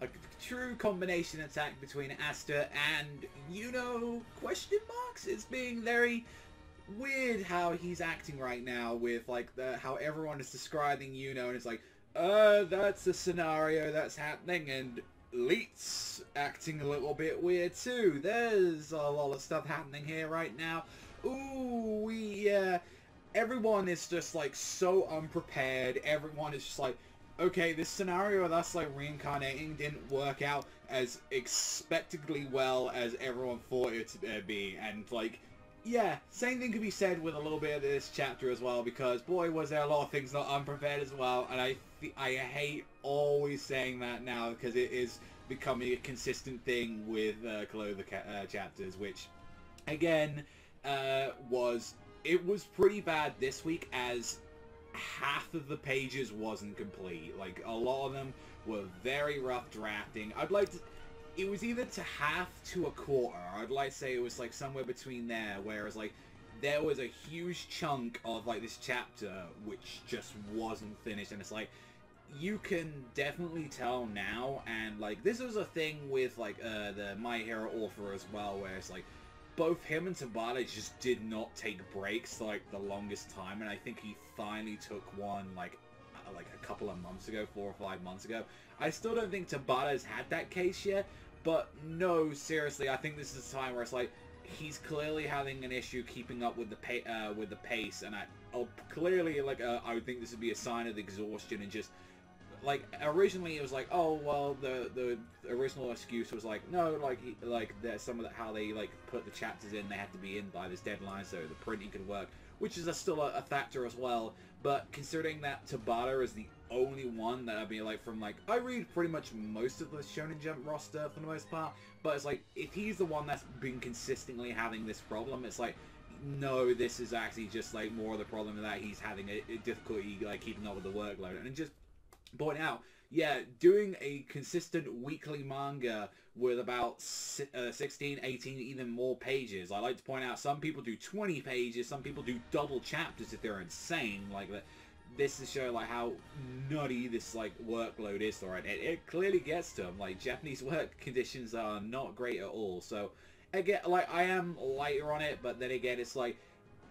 a true combination attack between Asta and Yuno question marks. It's being very weird how he's acting right now with like the how everyone is describing Yuno and it's like, uh, that's a scenario that's happening and Leet's acting a little bit weird too. There's a lot of stuff happening here right now. Ooh, we, uh, everyone is just like so unprepared. Everyone is just like, okay, this scenario of us like reincarnating didn't work out as expectedly well as everyone thought it to be, and like, yeah, same thing could be said with a little bit of this chapter as well, because boy, was there a lot of things not unprepared as well, and I I hate always saying that now because it is becoming a consistent thing with uh, Clover uh, chapters, which again uh, was it was pretty bad this week as half of the pages wasn't complete. Like, a lot of them were very rough drafting. I'd like to... It was either to half to a quarter. I'd like to say it was, like, somewhere between there, whereas, like, there was a huge chunk of, like, this chapter which just wasn't finished, and it's like, you can definitely tell now, and, like, this was a thing with, like, uh, the My Hero author as well, where it's like, both him and Tabata just did not take breaks like the longest time, and I think he finally took one like uh, like a couple of months ago, four or five months ago. I still don't think Tabata's had that case yet, but no, seriously, I think this is a time where it's like he's clearly having an issue keeping up with the pa uh, with the pace, and I oh, clearly like uh, I would think this would be a sign of exhaustion and just like originally it was like oh well the the original excuse was like no like like there's some of the, how they like put the chapters in they had to be in by this deadline so the printing could work which is a, still a, a, factor as well. But considering that Tabata is the only one that I'd be like from like I read pretty much most of the Shonen Jump roster for the most part but it's like if he's the one that's been consistently having this problem it's like no, this is actually just like more of the problem that he's having a, a difficulty like keeping up with the workload and just point out, yeah, doing a consistent weekly manga with about uh, 16, 18, even more pages. I like to point out some people do 20 pages, some people do double chapters if they're insane. Like that. This is show like how nutty this like workload is for it. It, it clearly gets to them. Like Japanese work conditions are not great at all. So again, like I am lighter on it, but then again, it's like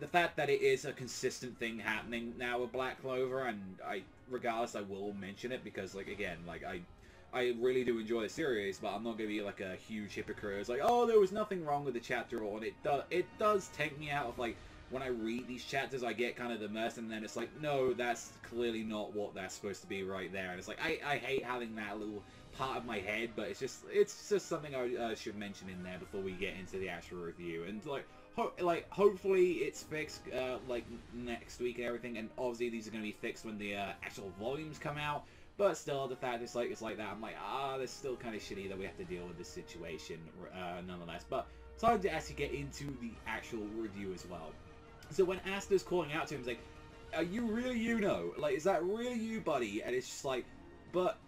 the fact that it is a consistent thing happening now with Black Clover, and I, regardless, I will mention it because, like, again, like I, I really do enjoy the series, but I'm not gonna be like a huge hypocrite. It's like, oh, there was nothing wrong with the chapter, or it does, it does take me out of like when I read these chapters, I get kind of immersed, and then it's like, no, that's clearly not what that's supposed to be right there. And it's like, I, I hate having that little part of my head, but it's just, it's just something I uh, should mention in there before we get into the actual review. And like, ho like hopefully it's fixed uh, like next week and everything, and obviously these are going to be fixed when the uh, actual volumes come out. But still, the fact it's like it's like that, I'm like, ah, that's still kind of shitty that we have to deal with this situation, uh, nonetheless. But time to actually get into the actual review as well. So when Asta's calling out to him, he's like, "Are you really you know? Like, is that really you, buddy?" And it's just like, but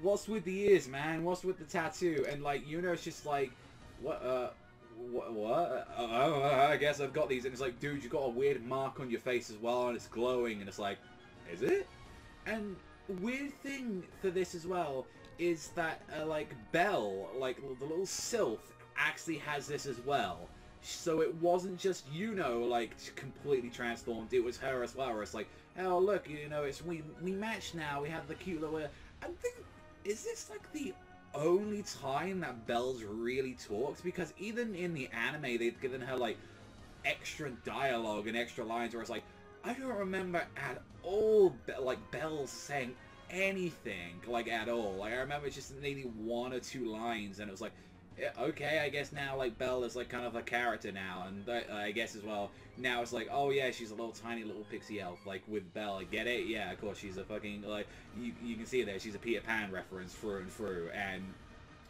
what's with the ears, man? What's with the tattoo? And like, you know, it's just like, what? Uh, what? what? Oh, I guess I've got these. And it's like, dude, you've got a weird mark on your face as well, and it's glowing. And it's like, is it? And weird thing for this as well is that, uh, like, Belle, like, the little sylph, actually has this as well. So it wasn't just, you know, like, completely transformed. It was her as well, it's like, oh, look, you know, it's we, we match now. We have the cute little... I think, is this, like, the only time that Belle's really talks because even in the anime they've given her like extra dialogue and extra lines where it's like I don't remember at all like Belle saying anything like at all. Like I remember just maybe one or two lines and it was like okay, I guess now like Belle is like kind of a character now, and I guess as well now it's like oh yeah, she's a little tiny little pixie elf like with Belle. Get it? Yeah, of course she's a fucking like you you can see there she's a Peter Pan reference through and through, and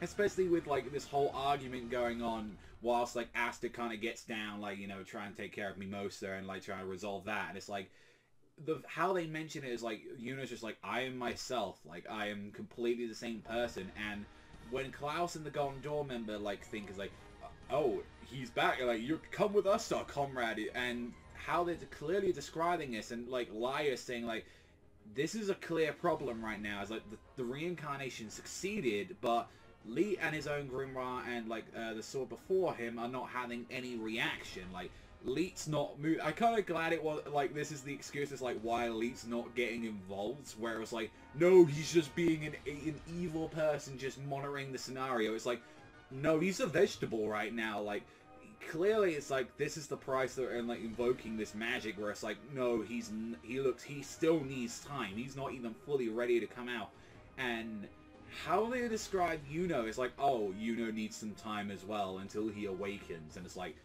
especially with like this whole argument going on whilst like Asta kind of gets down like you know trying to take care of Mimosa and like trying to resolve that, and it's like the how they mention it is like Yuno's just like I am myself, like I am completely the same person, and when Klaus and the Golden Dawn member like think is like, oh, he's back, like you come with us, our comrade, and how they're clearly describing this, and like Liar saying like, this is a clear problem right now. It's like the, the reincarnation succeeded, but Lee and his own Grimoire and like uh, the sword before him are not having any reaction. Like Leet's not move. I kind of glad it was like this is the excuse. It's like why Leet's not getting involved. Where like, no, he's just being an an evil person, just monitoring the scenario. It's like, no, he's a vegetable right now. Like clearly, it's like this is the price that and like invoking this magic. Where it's like, no, he's he looks he still needs time. He's not even fully ready to come out. And how they describe Yuno is like, oh, Yuno needs some time as well until he awakens, and it's like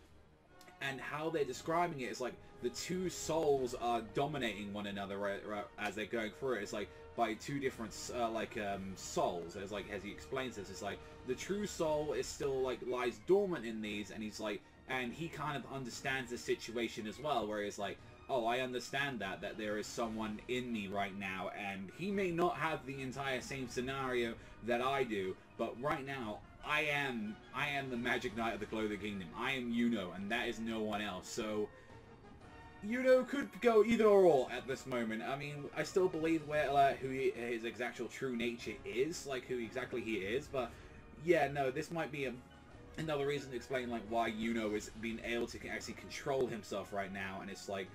and how they're describing it is like the two souls are dominating one another right, right, as they're going through it. It's like by two different uh, like um, souls. As like as he explains this, it's like the true soul is still like lies dormant in these, and he's like, and he kind of understands the situation as well, where he's like, oh, I understand that that there is someone in me right now, and he may not have the entire same scenario that I do, but right now I am I am the Magic Knight of the Clover Kingdom. I am Yuno, and that is no one else. So Yuno could go either or at this moment. I mean, I still believe where uh, who he, his actual true nature is, like who exactly he is. But yeah, no, this might be a, another reason to explain like why Yuno is being able to actually control himself right now, and it's like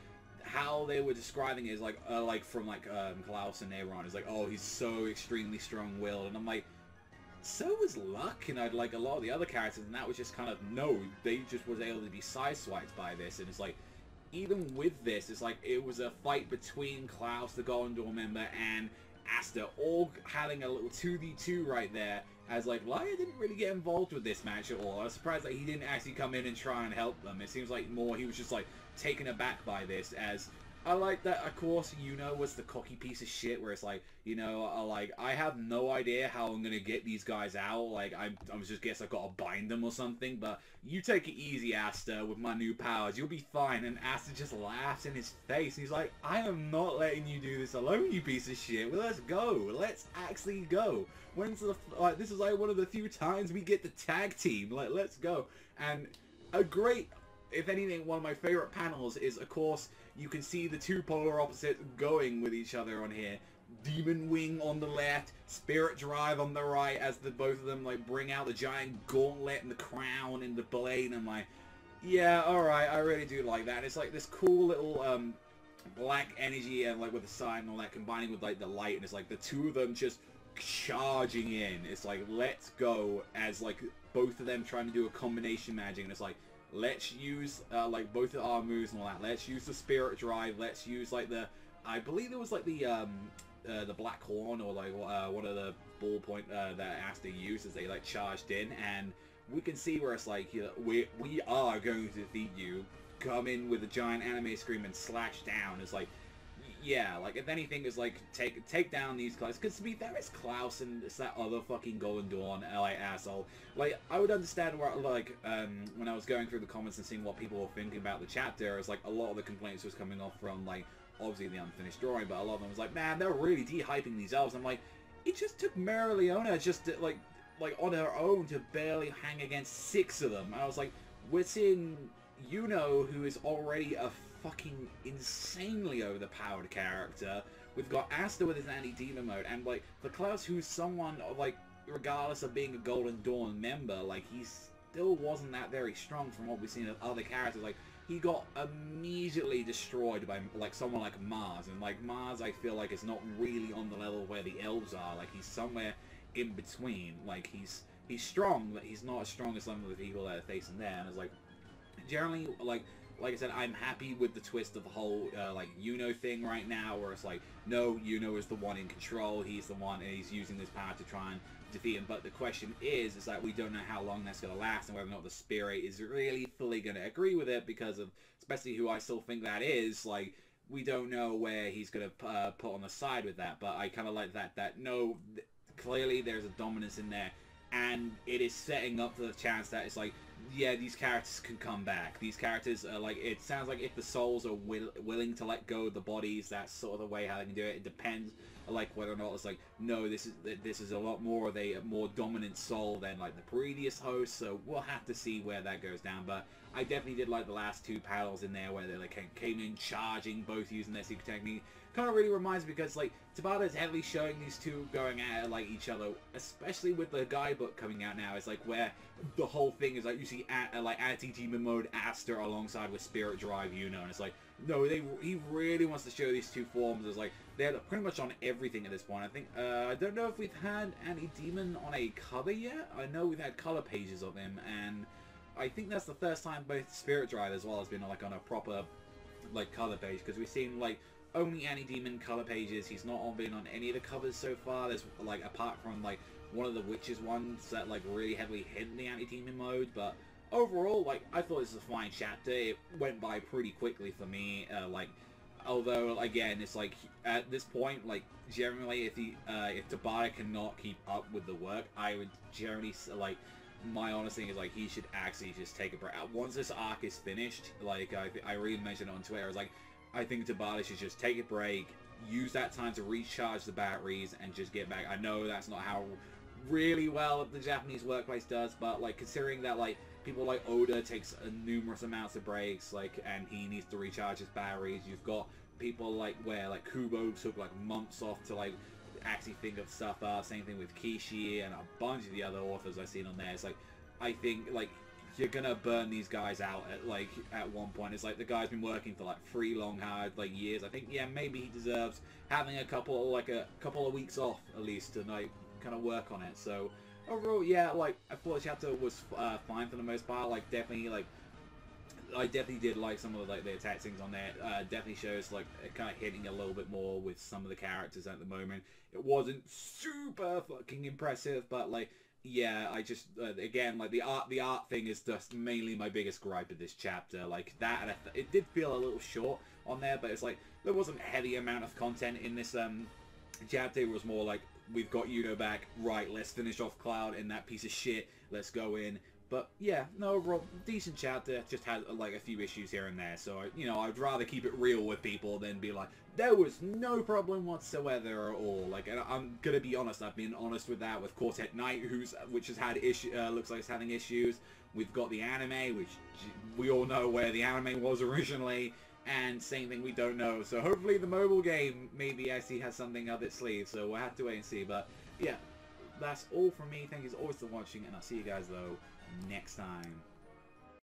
how they were describing it is like uh, like from like um, Klaus and Aaron is like, oh, he's so extremely strong-willed, and I'm like so was Luck and I'd like a lot of the other characters, and that was just kind of no. They just was able to be sideswiped by this, and it's like even with this, it's like it was a fight between Klaus, the Golden Dawn member, and Asta, all having a little 2v2 right there. As like Laya didn't really get involved with this match at all. I was surprised that he didn't actually come in and try and help them. It seems like more he was just like taken aback by this as I like that, of course, you know, was the cocky piece of shit where it's like, you know, uh, like, I have no idea how I'm going to get these guys out. Like, I'm, I'm just guess I've got to bind them or something. But you take it easy, Asta, with my new powers. You'll be fine. And Asta just laughs in his face. He's like, I am not letting you do this alone, you piece of shit. Well, let's go. Let's actually go. When's the, like, this is like one of the few times we get the tag team. Like, let's go. And a great, if anything, one of my favorite panels is, of course, you can see the two polar opposites going with each other on here. Demon Wing on the left, Spirit Drive on the right, as the both of them like bring out the giant gauntlet and the crown and the blade. And I'm like, yeah, all right, I really do like that. It's like this cool little um, black energy and like with the sign and all that combining with like the light, and it's like the two of them just charging in. It's like let's go as like both of them trying to do a combination magic, and it's like Let's use uh, like both of our moves and all that. Let's use the Spirit Drive. Let's use like the, I believe it was like the um, uh, the Black Horn or like uh, one of the ballpoint uh, that Asta used as they like charged in, and we can see where it's like you know, we we are going to defeat you. Come in with a giant anime scream and slash down. It's like yeah, like if anything is like take take down these guys. Because to be fair, it's Klaus and it's that other fucking Golden Dawn LA asshole. Like I would understand where like um when I was going through the comments and seeing what people were thinking about the chapter, it's like a lot of the complaints was coming off from like obviously the unfinished drawing, but a lot of them was like, man, they're really dehyping these elves. I'm like, it just took Mereoleona just to, like like on her own to barely hang against six of them. I was like, we're seeing Yuno, who is already a fucking insanely overpowered character. We've got Asta with his anti-demon mode, and like the Klaus, who's someone like regardless of being a Golden Dawn member, like he still wasn't that very strong from what we've seen of other characters. Like he got immediately destroyed by like someone like Mars, and like Mars, I feel like is not really on the level where the elves are. Like he's somewhere in between. Like he's he's strong, but he's not as strong as some of the people that are facing there. And it's like generally like like I said, I'm happy with the twist of the whole uh, like Yuno thing right now, where it's like, no, Yuno is the one in control. He's the one, and he's using this power to try and defeat him. But the question is, is that we don't know how long that's going to last, and whether or not the spirit is really fully going to agree with it, because of especially who I still think that is. Like, we don't know where he's going to uh, put on the side with that. But I kind of like that. That no, th clearly there's a dominance in there, and it is setting up the chance that it's like yeah, these characters can come back. These characters are like, it sounds like if the souls are will, willing to let go of the bodies, that's sort of the way how they can do it. It depends, like whether or not it's like, no, this is this is a lot more of a more dominant soul than like the previous host. So we'll have to see where that goes down. But I definitely did like the last two panels in there where they like came in charging, both using their secret technique. kind of really reminds me because like Tabata is heavily showing these two going at like each other, especially with the guidebook coming out now. It's like where the whole thing is like you see at, like anti-demon mode Asta alongside with Spirit Drive Yuno, and it's like no, they he really wants to show these two forms as like they're pretty much on everything at this point. I think uh, I don't know if we've had any demon on a cover yet. I know we've had color pages of him, and I think that's the first time both Spirit Drive as well has been like on a proper like color page because we've seen like only anti-demon color pages. He's not on been on any of the covers so far. There's like apart from like one of the witches ones that like really heavily hit the anti-demon mode, but overall like I thought this was a fine chapter. It went by pretty quickly for me. Uh, like although again it's like at this point like generally if he uh, if Tabata cannot keep up with the work, I would generally like my honest thing is like he should actually just take a break. Once this arc is finished, like I, I really mentioned on Twitter, I was like, I think Tabata should just take a break, use that time to recharge the batteries, and just get back. I know that's not how really well the Japanese workplace does, but like considering that like people like Oda takes a numerous amounts of breaks, like and he needs to recharge his batteries. You've got people like where like Kubo took like months off to like actually think of stuff up. Same thing with Kishi and a bunch of the other authors I've seen on there. It's like I think like you're gonna burn these guys out at like at one point. It's like the guy's been working for like three long hard like years. I think yeah maybe he deserves having a couple like a couple of weeks off at least to like kind of work on it. So overall yeah like I thought the chapter was uh, fine for the most part. Like definitely like I definitely did like some of the, like the attack things on there. Uh, definitely shows like kind of hitting a little bit more with some of the characters at the moment. It wasn't super fucking impressive, but like yeah, I just uh, again like the art the art thing is just mainly my biggest gripe of this chapter. Like that, and it did feel a little short on there, but it's like there wasn't a heavy amount of content in this um chapter. It was more like we've got Yuno back. Right, let's finish off Cloud and that piece of shit. Let's go in. But yeah, no, overall, decent chapter. Just had like a few issues here and there. So, you know, I'd rather keep it real with people than be like, there was no problem whatsoever at all. Like, I'm gonna be honest, I've been honest with that with Quartet Knight, who's which has had issue, uh, looks like it's having issues. We've got the anime, which we all know where the anime was originally. And same thing, we don't know. So hopefully the mobile game maybe actually has something up its sleeve. So we'll have to wait and see. But yeah, that's all from me. Thank you as always for watching, and I'll see you guys though next time.